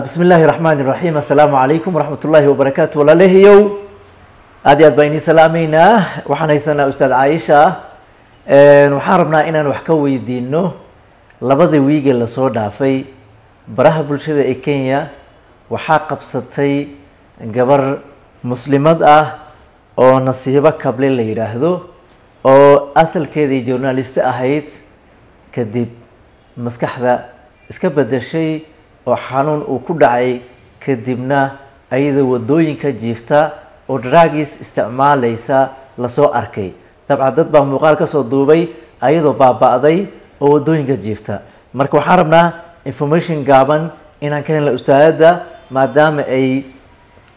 bismi illaahi raxmaan iraxiim assalaamu calaykum waraxmat ullaahi wabarakaatu walaalahayow aad iyo aad baan idiin salaameynaa waxaan haysanaa ustaad caaisha waxaan rabnaa inaan wax ka weydiino labada wiige la soo dhaafay. Baraha bulshada ee kenya waxaa qabsatay gabar muslimad ah oo nasiibo kable la yidhaahdo oo asalkeedii journalist ahayd. Kadib maskaxda iska bedeshay oo xanuun uu ku dhacay kadibna ayadoo waddooyinka jiifta oo dragis isticmaalaysa la soo arkay. Dabcan dad baa muuqaal ka soo duubay ayadoo baaba-day oo waddooyinka jiifta. Marka waxaan rabnaa information gaaban inaan ka helna ustaadada maadaama ay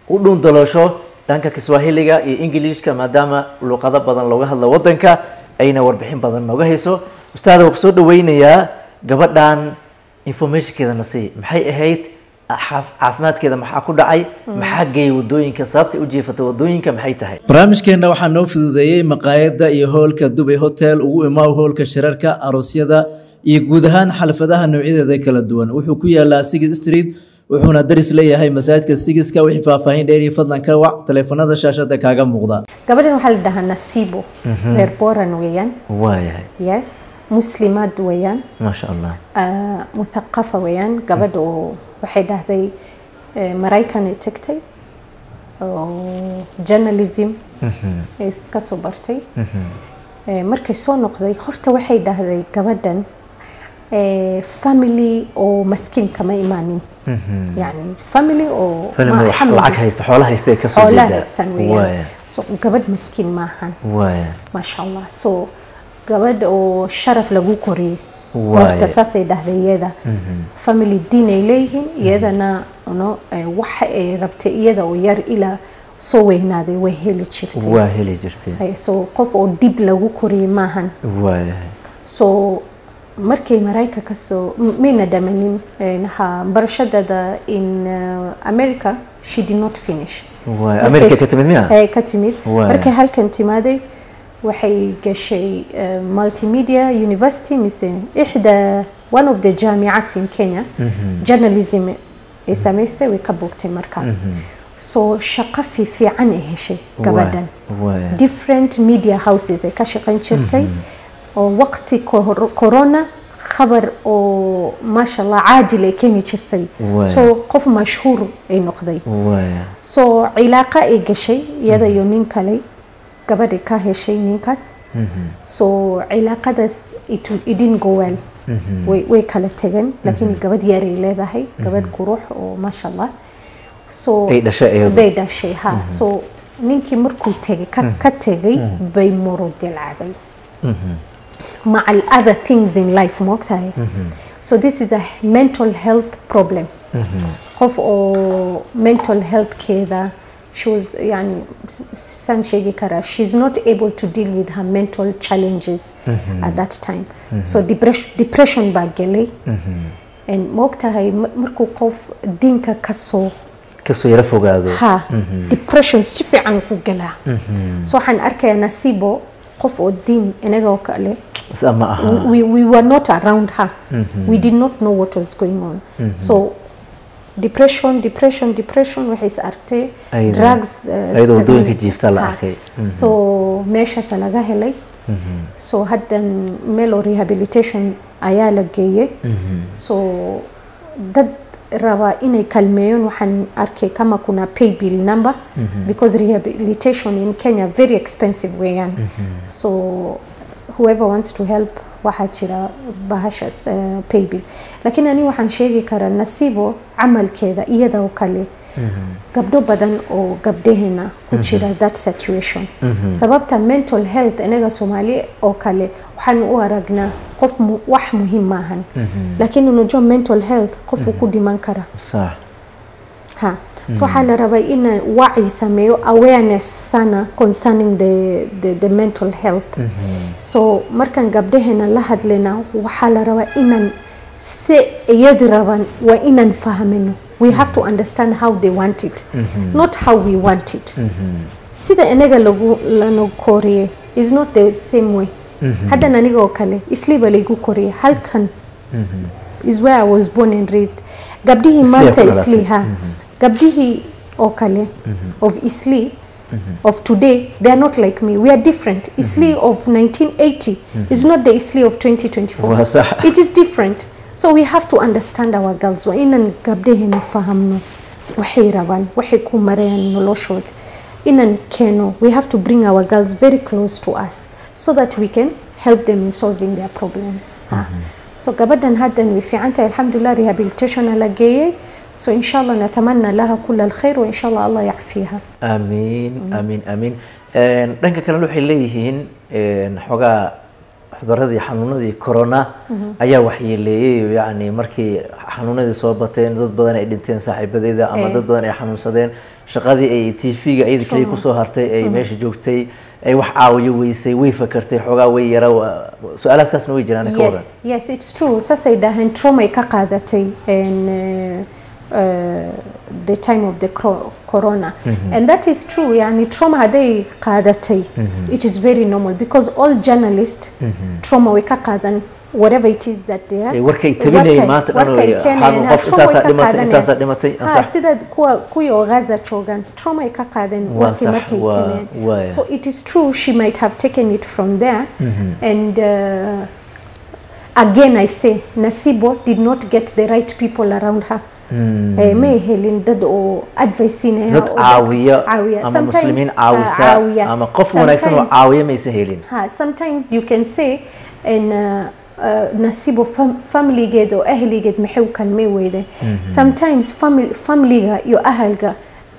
u dhundaloosho dhanka kiswahiliga iyo ingiliishka maadaama luuqado badan looga hadlo wadanka ayna warbixin badan nooga hayso. Ustaada waa ku soo dhaweynayaa gabadhan informationkeeda nasii maxay ahayd caafimaadkeeda maxaa ku dhacay? Maxaa geeyay waddooyinka sababtay u jiifatay waddooyinka maxay tahay? Barnaamijkeena waxaa noo fududeeyey maqaayada iyo hoolka dubay hotel ugu imaaw hoolka shirarka aroosyada iyo guud ahaan xalfadaha noocyadeeda kala duwan. Wuxuu ku yaalaa sigis street wuxuuna daris leeyahay masaajidka sigiska wixii faahfaahin dheeriya fadlan ka wac. Taleefanada shaashada kaaga muuqda. Gabadhan waxaa la dhahaa nasiibo reer boran weeyaan. Waayahay. Yes muslimaad weeyaan. Maasha allah muthaqafa weeyaan. Gabadh oo waxay dhahday maraykan ay tagtay oo journalism ay ka soo bartay. Markay soo noqday horta waxay dhahday gabadhan family oo maskiin kama imaanin. Yani family oo gabadh maskiin maahan. Maasha allah so gabadh oo sharaf lagu koriyey Waaya. horta saasay dhahday iyada family diin ay leeyihiin iyadana no waxa ay rabtay iyada oo yar ilaa soo weynaaday way heli jirtay. Waa heli jirtay. So qof oo dib lagu koriyey maahan so markay marayka ka soo mayna dhamanin naha barashadada in uh, america she did not finish. Ka timid markay halkan timaaday waxay gashay uh, multimedia university mise ixda one of the jaamicat in kenya. Journalism ay samaystay way ka boogtay marka. So shaqo fi fiican ay heshay gabadhan different media houses ay ka shaqayn jirtay. Oo waqti corona khabar oo maasha allah caajil ay keeni jirtay. Waay. so qof mashhuur ay noqday. Waaya so cilaaqa ay gashay iyada iyo nin kale gabadhay ka heshay ninkaas. So cilaaqadaas it, it didn't go well. Way, kala tegeen laakiin gabadh yaray leedahay gabadh qurux oo maasha allah bay dhashay ha. So ninkii markuu tegay ka, tegay bay muro dilacday maca other things in life moogtahay? So this is a mental health problem. Qof oo mental healthkeeda she was yani san sheegi karaa she's not able to deal with her mental challenges at that time. So depression, depression baa gelay and moogtahay ma- markuu qof diinka ka soo ka soo yaro fogaado. Ha. Depression si fiican ku galaa so waxaan arkayaa nasiibo qof oo diin inagoo kale. We, we, we were not around her. We did not know what was going on. So depression depression depression waxay is aragtay drugs waddooyinka jiifta la arkay. so meeshaasa laga helay. So haddan melo rehabilitation ayaa la geeyey so dad raba inay kalmeeyon waxaan arkay kama kuna pay bill number because rehabilitation in kenya very expensive weeyaan. So whoever wants to help waxaa jira bahashaas uh, pay bill laakiin ani waxaan sheegi karaa nasiibo camalkeeda iyada oo kale. Gabdho badan oo gabdhaheena ku jira that situation. Sababta mental health inaga soomaali oo kale waxaan u aragnaa qof wax muhiim maahan. Laakiin unajua mental health qofuu ku dhiman kara so waxaa la rabaa inaan wacyi sameeyo awareness sana concerning the, the, the mental health. So markaan gabdhaheena la hadlayna waxaa la rabaa inaan se iyadi raban waa inaan fahmino. We have to understand how they want it not how we want it. Sida inaga lagu lana koriyey is not the same way. Haddan aniga oo kale isliiba laygu koriyey halkan is where I was born and raised. Gabdhihii maanta ku dhalatay. isli ha gabdhihii oo kale of isli of today they are not like me. We are different. Isli of 1980 is not the isli of 2024 Waa sax. it is different. So we have to understand our girls. Waa inaan gabdhaheena fahamno waxay rabaan waxay ku marayaan noloshood inaan keeno we have to bring our girls very close to us so that we can help them in solving their problems. So gabadhan haddan way fiican tahay alxamdulilah rehabilitation la geeyey so insha allah natamana laha kula alkhayr wa insha allah allah yacfiiha amiin amiin amiin Een, dhanka kalena waxay leeyihiin een, xoogaa xudaradii xanuunadii corona ayaa waxyeeleeyey. Yacni markii xanuunadii soo bateen dad badan ay dhinteen saaxiibadeeda ama Eh. dad badan ay xanuunsadeen. Shaqadii ay tv-ga iyada keliya ku soo hartay ay meesha joogtay ay wax caawiyo weysay way fakartay xoogaa way yara su'aalaadkaasna way jiraan ka waran. yes yes it's true. Saasay dhaaheen traumay ka qaadatay. Uh, Uh, the time of the corona. Mm-hmm. And that is true yani trauma hadday qaadatay mm-hmm. it is very normal because all journalists mm-hmm. trauma way ka qaadan whatever it is that they are. Warkay warkay- maanta dhan oo warkay ay- keenayaan, hal qof trauma ka dhimatay, qaadanayaan. intaasaa dhimatay, ah, Ha, ansax. sida kuwa kuwii gaza joogan trauma ay ka qaadeen Waa warkii sax, markay keeneen so it is true she might have taken it from there. And uh, again i say nasibo did not get the right people around her May helin dad oo advice siinaya dad oo caawiya ama Sometimes, muslimiin caawisa caawiya. ama qof wanaagsan oo Sometimes- caawiya maysa helin sometimes you can say in uh, uh, nasibo fam familigeed oo ahligeed maxay u kalmay weyde sometimes family familiga iyo ahalga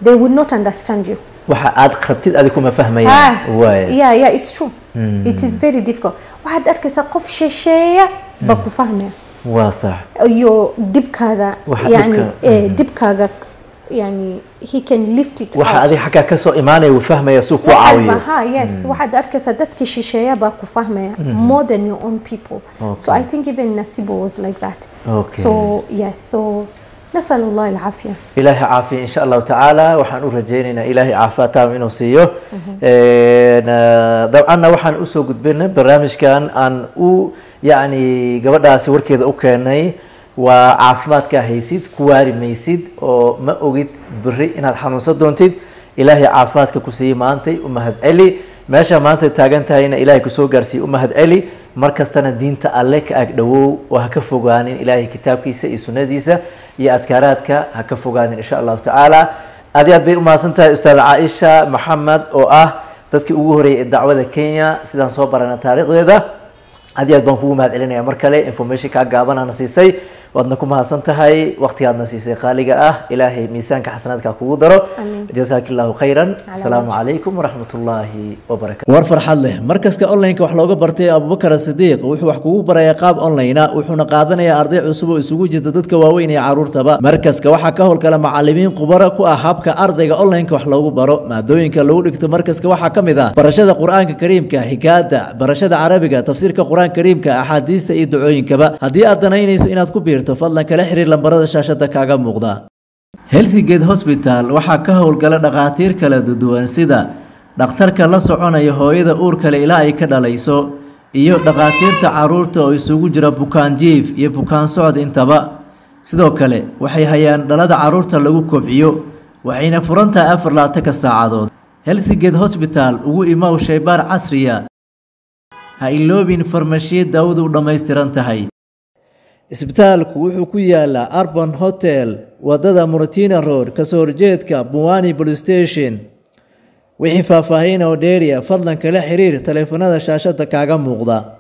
they would not understand you. Waxa aad rabtid adi kuma Ah, fahmayaan waaya yeah yeah it's true. It is very difficult. Waxaad arkaysaa qof shisheeya baa ku fahmaya iyo dibkaada Waxa yani dhibka- eh, dibkaaga yani he can lift it waxa adiga xaggaa ka soo imaanaya uu fahmaya suu ku caawiyo. ha yes waxaad arkaysaa dadka shisheeya baa ku fahmaya more than your own people. So i think even nasibo was like that. Okay. so yes so nasal allah alcaafiya ilaahay caafiya insha allahu tacaala waxaan u rajaynaynaa ilaahay caafimaad taam inuu siiyo. Een, eh, dabcanna waxaan u soo gudbinay barnaamijkan aan u yacni gabadhaasi warkeeda u keenay waa caafimaadkaa haysid ku waari maysid oo ma ogid beri inaad xanuunsan doontid. Ilaahay caafimaadka ku siiyey maantay u mahad celi. Meesha maanta taagan tahayna ilaahay ku soo gaarsiiye u mahad celi. Mar kastana diinta alle ka ag dhowow oo ha ka fogaanin ilaahay kitaabkiisa iyo sunnadiisa iyo adkaaraadka ha ka fogaanin insha allahu tacaala. Aad iyo aad bay umahadsan tahay ustaad caaisha maxamed oo ah dadkii ugu horeeyay ee dacwada kenya. Sidaan soo barana taariikhdeeda aad iyo aad baan kugu mahad celinaya mar kale information kaa gaabanana siisay waadna ku mahadsan tahay. Waqtigaadna siisay qaaliga ah. Ilaahay miisaanka xasanaadka kugu daro. Jazaak allahu khayran. Asalaamu calaykum waraxmat ullaahi wabarakatu war farxad leh. Markaska online-ka wax looga bartay abubakar sidiiq wuxuu wax kugu barayaa qaab online wuxuuna qaadanayaa arday cusub oo isugu jirta dadka waaweyn iyo caruurtaba. Markaska waxaa ka howlgala macalimiin khubaro ku ah habka ardayga online-ka wax loogu baro. Maadooyinka lagu dhigto markaska waxaa ka mid ah barashada qur'aanka kariimka xikaada barashada carabiga tafsiirka qur'aanka kariimka axaadiista iyo ducooyinkaba. Haddii aad danaynayso inaad ku biirto fadlan kala xiriir lambarada shaashada kaaga muuqda. Healthgate hospital waxaa ka howlgala dhakhaatiir kala duwan sida dhakhtarka la soconaya hooyada uurkale ilaa ay ka dhalayso iyo dhakhaatiirta carruurta oo isugu jira bukaan jiif iyo bukaan socod intaba. Sidoo kale waxay hayaan dhalada carruurta lagu kobciyo waxayna furan tahay afar laatanka saacadood. Healthgate hospital ugu imow shaybaar casriya. Ha iloobin farmashiya daawadu u dhammaystiran tahay isbitaalku wuxuu ku yaalaa arban hotel waddada muratina road ka soo horjeedka buwani police station. Wixii faahfaahin oo dheeriya fadlan kala xiriir taleefanada shaashada kaaga muuqda